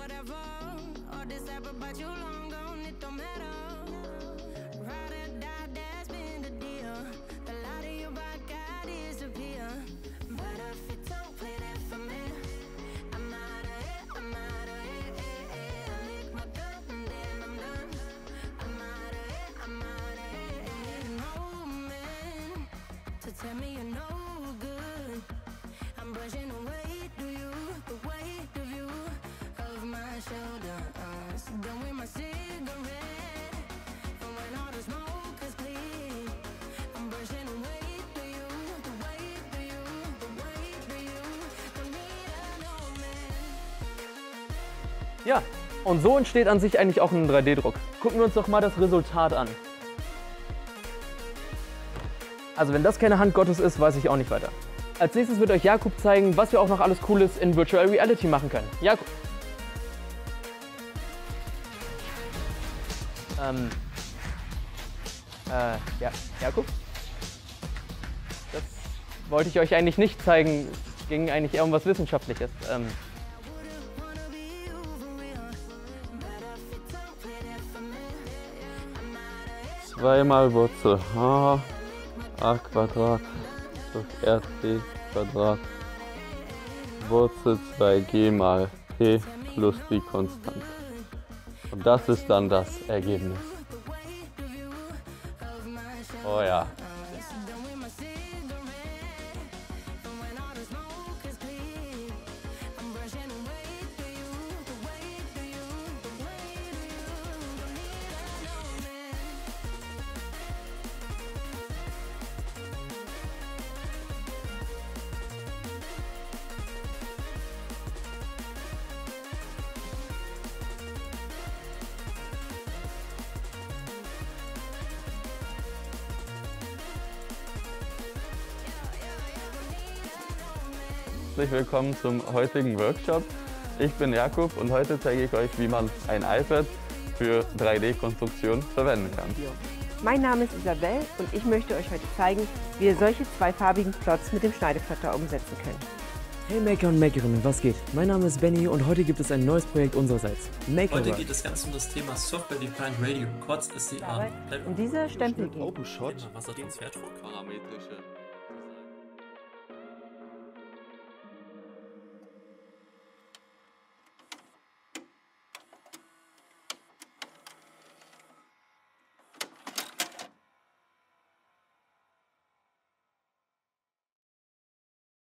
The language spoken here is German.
whatever. All this app about you long gone, it don't matter. Ride or die, that's been the deal. The light of your. But if you don't play for me, I'm out of I'm out of eh, eh. Lick my and then I'm done. I'm out of I'm out of. Ain't no man to tell me Ja, und so entsteht an sich eigentlich auch ein 3D-Druck. Gucken wir uns doch mal das Resultat an. Also wenn das keine Hand Gottes ist, weiß ich auch nicht weiter. Als nächstes wird euch Jakub zeigen, was wir auch noch alles Cooles in Virtual Reality machen können. Jakub. Ähm. Äh, ja, Jakub? Das wollte ich euch eigentlich nicht zeigen. Es ging eigentlich eher um was Wissenschaftliches. Ähm, out of here. 2 mal Wurzel h a Quadrat durch rt Quadrat Wurzel 2g mal p plus die Konstante. Und das ist dann das Ergebnis. Oh ja. Herzlich willkommen zum heutigen Workshop. Ich bin Jakub und heute zeige ich euch, wie man ein iPad für 3D-Konstruktion verwenden kann. Mein Name ist Isabel und ich möchte euch heute zeigen, wie ihr solche zweifarbigen Plots mit dem Schneideflotter umsetzen könnt. Hey Maker und Makerinnen, was geht? Mein Name ist Benny und heute gibt es ein neues Projekt unsererseits. Heute Makerwork. geht es ganz um das Thema Software Defined Radio, kurz SDA. Und dieser Stempel geht. Wassertransferdruck. Parametrische